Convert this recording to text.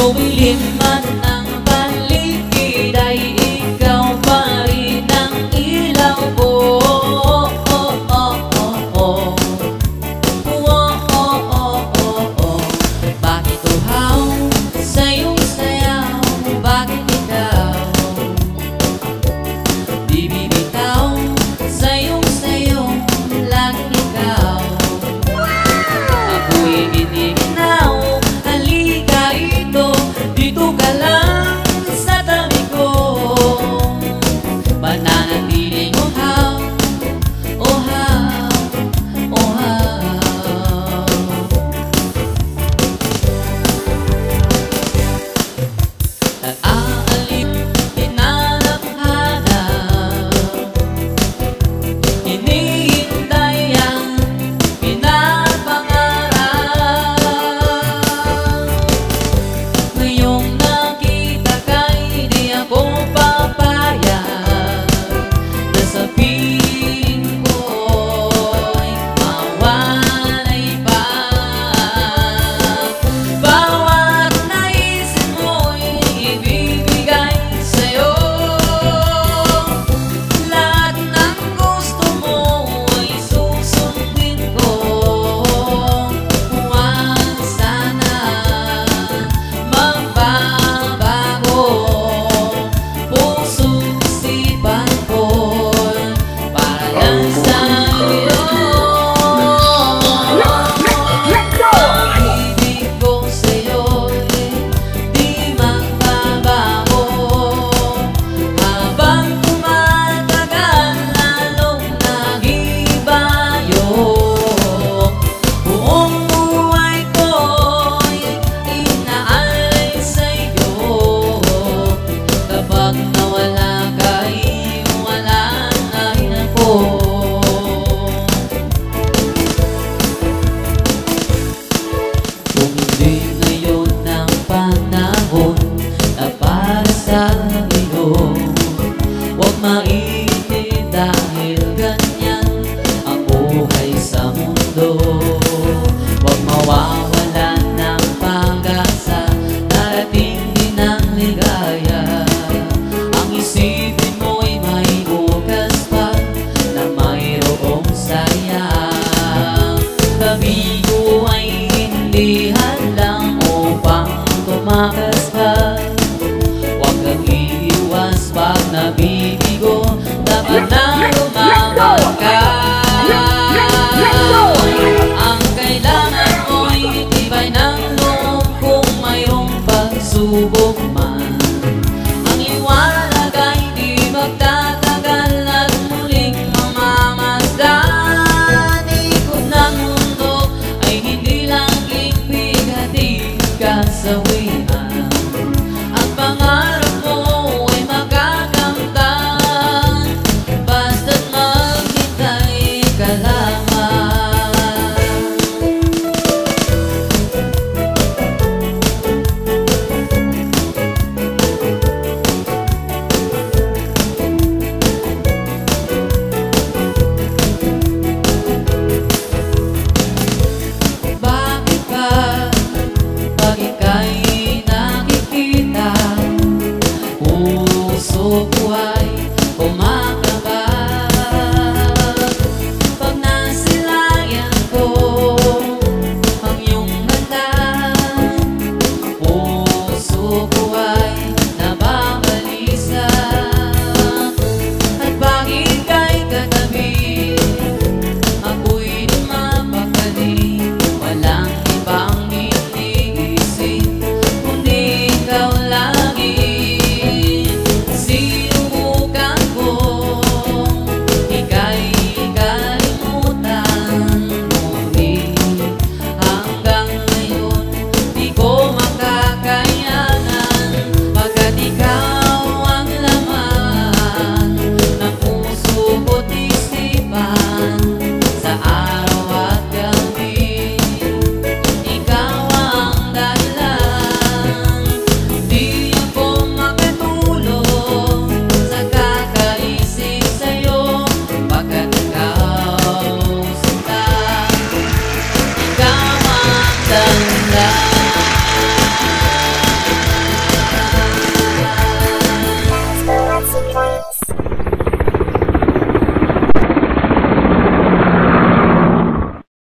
go we live in Manhattan. Música pag-ibig dapat na Ang kailangan mo'y tibay ng loob kung mayroong pagsubok